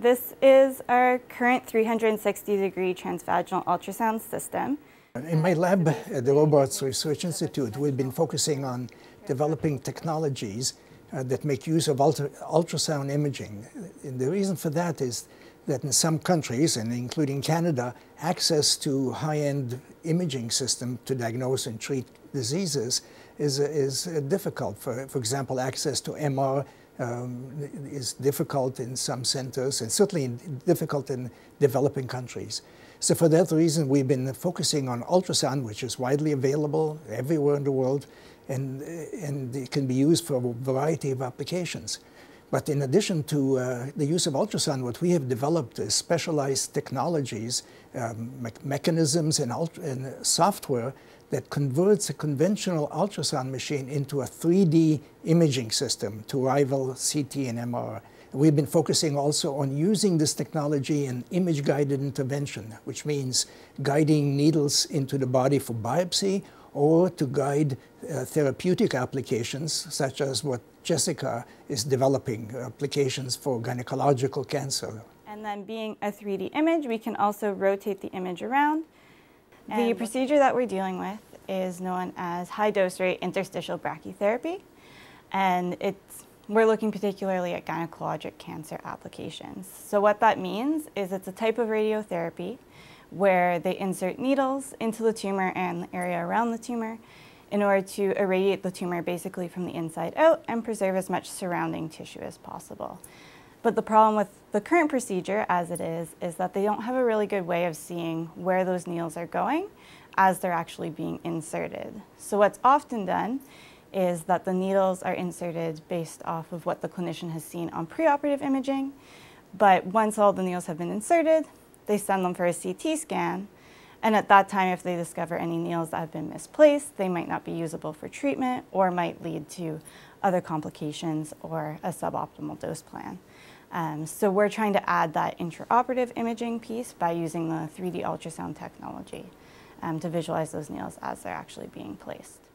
This is our current 360 degree transvaginal ultrasound system. In my lab at the Robarts Research Institute, we've been focusing on developing technologies uh, that make use of ultra ultrasound imaging. And the reason for that is that in some countries, and including Canada, access to high-end imaging system to diagnose and treat diseases is, is difficult. For, for example, access to MR um, is difficult in some centers and certainly difficult in developing countries. So for that reason, we've been focusing on ultrasound, which is widely available everywhere in the world, and, and it can be used for a variety of applications. But in addition to uh, the use of ultrasound, what we have developed is specialized technologies, um, me mechanisms, and, and, software that converts a conventional ultrasound machine into a 3D imaging system to rival CT and MR. We've been focusing also on using this technology in image-guided intervention, which means guiding needles into the body for biopsy or to guide uh, therapeutic applications, such as what Jessica is developing, applications for gynecological cancer. And then being a 3D image, we can also rotate the image around. The procedure that we're dealing with is known as high dose rate interstitial brachytherapy. And it's, we're looking particularly at gynecologic cancer applications. So what that means is it's a type of radiotherapy where they insert needles into the tumor and the area around the tumor in order to irradiate the tumor basically from the inside out and preserve as much surrounding tissue as possible. But the problem with the current procedure as it is, is that they don't have a really good way of seeing where those needles are going as they're actually being inserted. So what's often done is that the needles are inserted based off of what the clinician has seen on preoperative imaging, but once all the needles have been inserted, they send them for a CT scan, and at that time, if they discover any needles that have been misplaced, they might not be usable for treatment or might lead to other complications or a suboptimal dose plan. Um, so we're trying to add that intraoperative imaging piece by using the 3D ultrasound technology um, to visualize those needles as they're actually being placed.